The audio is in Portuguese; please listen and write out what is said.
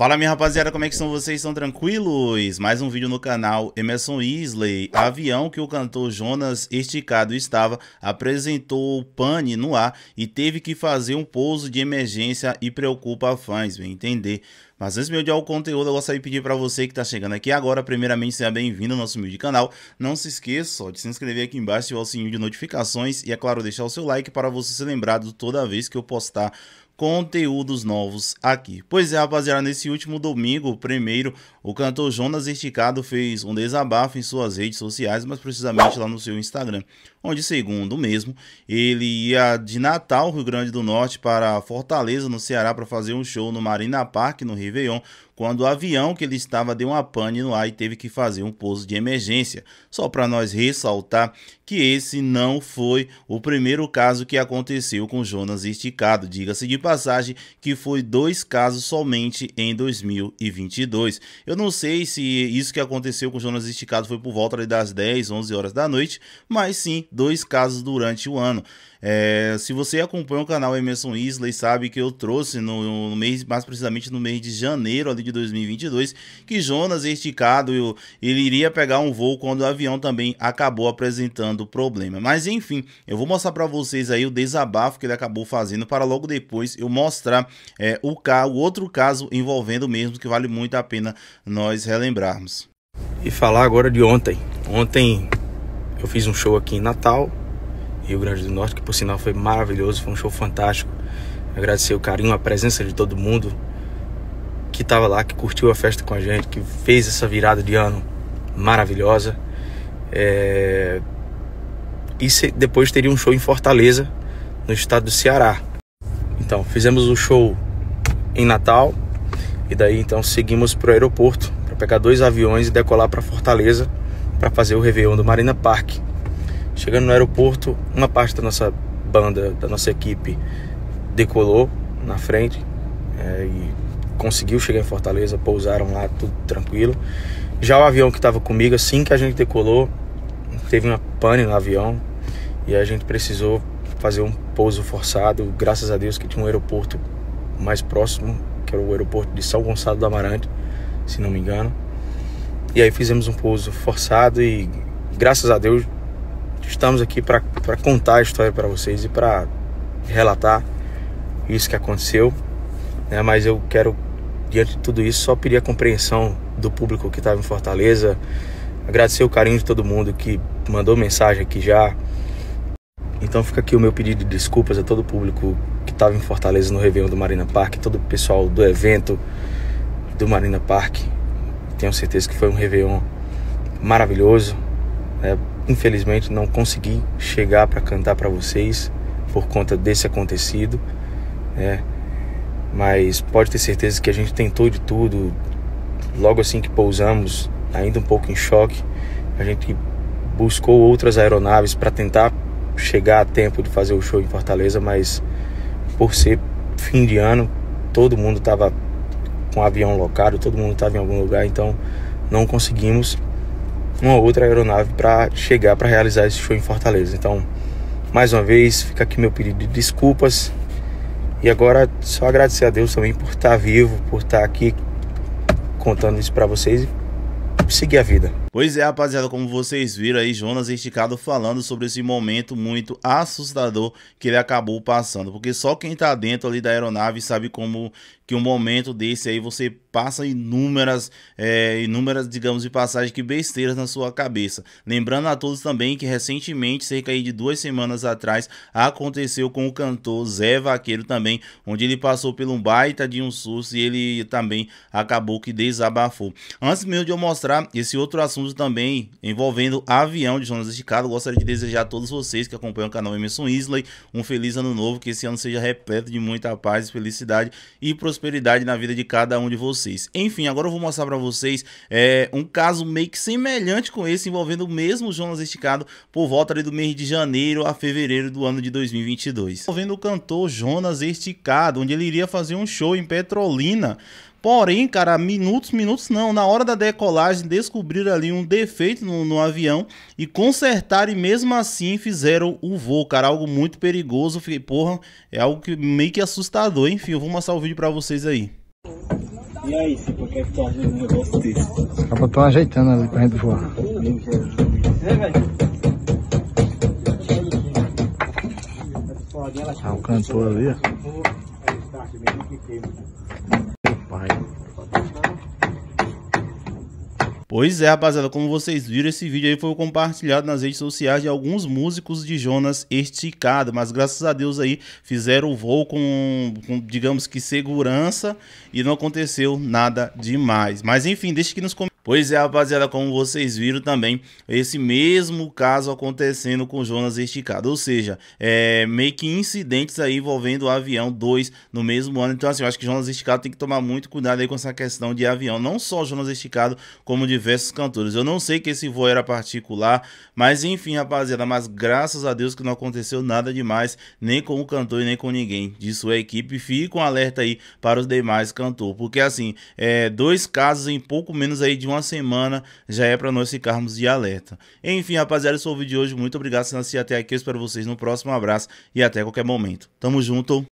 Fala minha rapaziada, como é que estão vocês? Estão tranquilos? Mais um vídeo no canal Emerson Isley. Avião que o cantor Jonas Esticado estava apresentou pane no ar e teve que fazer um pouso de emergência e preocupa fãs, vem entender. Mas antes de eu o conteúdo, eu gostaria de pedir para você que está chegando aqui agora, primeiramente, seja bem-vindo ao nosso humilde canal. Não se esqueça de se inscrever aqui embaixo, ativar o sininho de notificações e, é claro, deixar o seu like para você ser lembrado toda vez que eu postar conteúdos novos aqui. Pois é, rapaziada, nesse último domingo, primeiro, o cantor Jonas Esticado fez um desabafo em suas redes sociais, mas precisamente lá no seu Instagram, onde, segundo mesmo, ele ia de Natal, Rio Grande do Norte, para Fortaleza, no Ceará, para fazer um show no Marina Park, no Réveillon, quando o avião que ele estava deu uma pane no ar e teve que fazer um pouso de emergência. Só para nós ressaltar que esse não foi o primeiro caso que aconteceu com Jonas Esticado. Diga-se de passagem que foi dois casos somente em 2022. Eu não sei se isso que aconteceu com Jonas Esticado foi por volta das 10, 11 horas da noite, mas sim dois casos durante o ano. É, se você acompanha o canal Emerson Isley, sabe que eu trouxe no, no, mês, mais precisamente no mês de janeiro ali de 2022, que Jonas Esticado ele iria pegar um voo quando o avião também acabou apresentando problema. Mas enfim, eu vou mostrar para vocês aí o desabafo que ele acabou fazendo para logo depois eu mostrar é, o, o outro caso envolvendo mesmo que vale muito a pena nós relembrarmos. E falar agora de ontem. Ontem eu fiz um show aqui em Natal Rio Grande do Norte, que por sinal foi maravilhoso, foi um show fantástico. Agradecer o carinho, a presença de todo mundo que estava lá, que curtiu a festa com a gente, que fez essa virada de ano maravilhosa. É... E depois teria um show em Fortaleza, no estado do Ceará. Então, fizemos o show em Natal e daí então seguimos para o aeroporto para pegar dois aviões e decolar para Fortaleza para fazer o Réveillon do Marina Park. Chegando no aeroporto, uma parte da nossa banda, da nossa equipe, decolou na frente é, e conseguiu chegar em Fortaleza, pousaram lá, tudo tranquilo. Já o avião que estava comigo, assim que a gente decolou, teve uma pane no avião e a gente precisou fazer um pouso forçado. Graças a Deus que tinha um aeroporto mais próximo, que era o aeroporto de São Gonçalo do Amarante, se não me engano. E aí fizemos um pouso forçado e graças a Deus estamos aqui para contar a história para vocês e para relatar isso que aconteceu. Né? Mas eu quero, diante de tudo isso, só pedir a compreensão do público que estava em Fortaleza, agradecer o carinho de todo mundo que mandou mensagem aqui já. Então fica aqui o meu pedido de desculpas a todo o público que estava em Fortaleza no Réveillon do Marina Park, todo o pessoal do evento do Marina Park. Tenho certeza que foi um Réveillon maravilhoso. Né? Infelizmente não consegui chegar para cantar para vocês por conta desse acontecido, né? Mas pode ter certeza que a gente tentou de tudo. Logo assim que pousamos, ainda um pouco em choque, a gente buscou outras aeronaves para tentar chegar a tempo de fazer o show em Fortaleza, mas por ser fim de ano, todo mundo estava com o avião locado, todo mundo estava em algum lugar, então não conseguimos uma outra aeronave para chegar para realizar esse show em Fortaleza. Então, mais uma vez, fica aqui meu pedido de desculpas. E agora só agradecer a Deus também por estar vivo, por estar aqui contando isso para vocês e seguir a vida. Pois é, rapaziada, como vocês viram aí, Jonas Esticado falando sobre esse momento muito assustador que ele acabou passando. Porque só quem tá dentro ali da aeronave sabe como que um momento desse aí você passa inúmeras, é, inúmeras, digamos, de passagens que besteiras na sua cabeça. Lembrando a todos também que recentemente, cerca de duas semanas atrás, aconteceu com o cantor Zé Vaqueiro também, onde ele passou por um baita de um susto e ele também acabou que desabafou. Antes mesmo de eu mostrar esse outro assunto assunto também envolvendo avião de Jonas Esticado. Gostaria de desejar a todos vocês que acompanham o canal Emerson Isley um feliz ano novo, que esse ano seja repleto de muita paz, felicidade e prosperidade na vida de cada um de vocês. Enfim, agora eu vou mostrar para vocês é, um caso meio que semelhante com esse, envolvendo o mesmo Jonas Esticado por volta ali do mês de janeiro a fevereiro do ano de 2022. Envolvendo o cantor Jonas Esticado, onde ele iria fazer um show em Petrolina Porém, cara, minutos, minutos não. Na hora da decolagem, descobriram ali um defeito no, no avião e consertaram e mesmo assim fizeram o voo, cara. Algo muito perigoso. Fiquei, porra, é algo que meio que assustador. Enfim, eu vou mostrar o vídeo para vocês aí. E aí, Cipa, o que é que tu acha de um negócio desse? Acaba tão ajeitando ali pra gente voar. É, velho. Ah, o cantor ali, ó. Meu pai. Pois é, rapaziada, como vocês viram, esse vídeo aí foi compartilhado nas redes sociais de alguns músicos de Jonas Esticado, mas graças a Deus aí fizeram o voo com, com, digamos que segurança e não aconteceu nada demais. Mas enfim, deixa aqui nos comentários. Pois é, rapaziada, como vocês viram também, esse mesmo caso acontecendo com Jonas Esticado, ou seja, é, meio que incidentes aí envolvendo o avião 2 no mesmo ano. Então, assim, eu acho que Jonas Esticado tem que tomar muito cuidado aí com essa questão de avião, não só Jonas Esticado, como diversos cantores. Eu não sei que esse voo era particular, mas enfim, rapaziada, mas graças a Deus que não aconteceu nada demais, nem com o cantor e nem com ninguém de sua equipe. Fica um alerta aí para os demais cantores, porque assim, é, dois casos em pouco menos aí de uma semana já é para nós ficarmos de alerta. Enfim, rapaziada, esse foi o vídeo de hoje. Muito obrigado por assistir até aqui. Eu espero vocês no próximo abraço e até qualquer momento. Tamo junto.